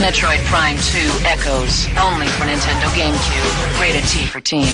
Metroid Prime 2 Echoes, only for Nintendo GameCube. Rated T for teen.